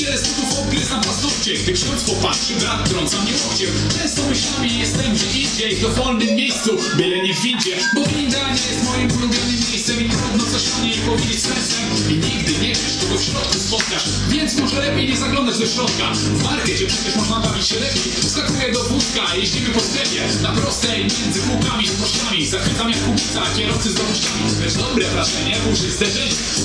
Ciele z butów obgryzam paznokcie. Gdy ksiądz popatrzy, brat trąca mnie łokciem. Często myślami jestem gdzie indziej W dowolnym miejscu, byle nie w windzie Bo winda nie jest moim ulubionym miejscem I trudno coś o niej powiedzieć sercem. I nigdy nie wiesz, kogo w środku spotkasz Więc może lepiej nie zaglądać do środka. W markecie przecież można bawić się lepiej. Wskakuję do wózka, jeździmy po sklepie. Na prostej, między półkami z poszczami Zachwycam jak kubica, kierowcy z dorożkami Lecz dobre wrażenie, burzy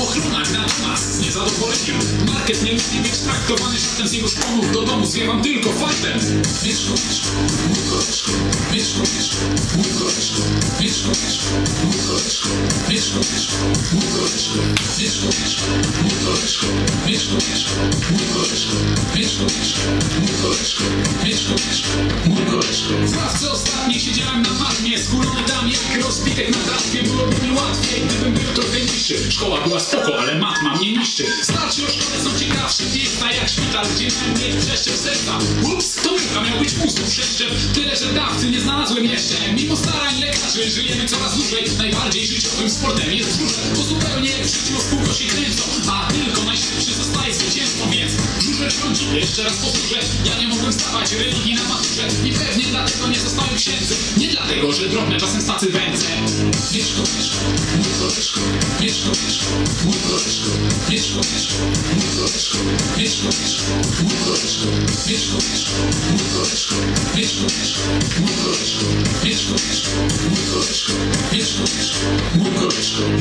Ochrona do nas z niezadowoleniem Market nie lubi być traktowany szaftem z jego szponów Do domu. Zwiewam tylko faktem Mieszko, mieszko, mój koleżko. Mieszko, mieszko, mój koleżko. Mieszko, mieszko, mój koleżko. Mieszko, mieszko, mój koleżko. Mieszko, mieszko, mój koleżko. Mieszko, mieszko, mój koleżko. Mieszko, mieszko, mój koleżko. Mieszko, mieszko, mój koleżko. W ławce ostatniej siedziałem na matmie Skulony tam jak rozbitek na trawnie Byłoby mi łatwiej, gdybym był trochę niższy. Szkoła była spoko, ale matma mnie niszczy. Starci o szkole miejsca jak szpital Gdzie mieć przeszczep serca Ups, to piłka miał być mózgu przeszczep Tyle, że dawcy nie znalazłem jeszcze. Mimo starań lekarzy żyjemy coraz dłużej. Najbardziej życiowym sportem jest brzusze Bo zupełnie w życiu w kółko się kręcą A tylko najszybszy zostaje zwycięzcą Więc brzusze rządzi, jeszcze raz powtórzę Ja nie mogłem stawać religii na maturze. I pewnie dlatego nie zostałem księdzem Nie dlatego, że drobne czasem stacy wędzę. Mieszko, mieszko, mój koleżko Mieszko, mieszko, mój koleżko Mieszko, mieszko, mój Mieszko, mieszko, Mieszko, mieszko, mój koleżko Mieszko, mieszko, mój koleżko Mieszko, mieszko, mój koleżko Mieszko, mieszko, mój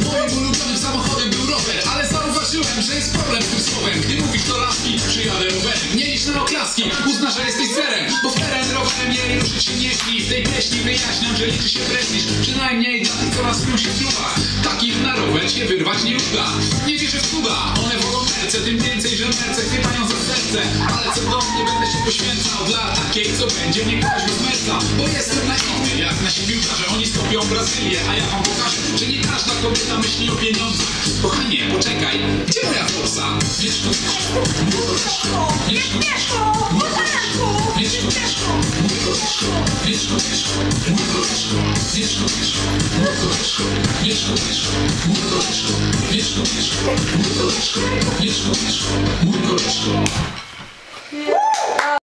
Moim ulubionym samochodem był rower Ale zauważyłem, że jest problem z tym słowem. Gdy mówisz do laski, przyjadę rowerem. Nie licz na oklaski, uzna, że jesteś zerem Bo teren rowerem jej ruszyć się nie śni W tej pieśni wyjaśniam, że liczy się prestiż Przynajmniej dla tych, co łaspią się w klubach Takich na rower się wyrwać nie uda. Nie wierzę w cuda, merce Tym więcej, że merce chwytają za serce Ale co do mnie będę się poświęcał Dla takiej, co będzie mnie bez merca Bo jestem naiwny, jak nasi piłkarze Oni stopią Brazylię, a ja wam pokażę Że nie każda kobieta myśli o pieniądzach Kochanie, poczekaj, gdzie moja forsa? Mój koleżko Mieszko, mieszko, mój koleżko Mieszko, mieszko, mój koleżko Mieszko, mieszko, mój koleżko Mieszko, mieszko, mój koleżko Mieszko, mieszko, Muito gostoso.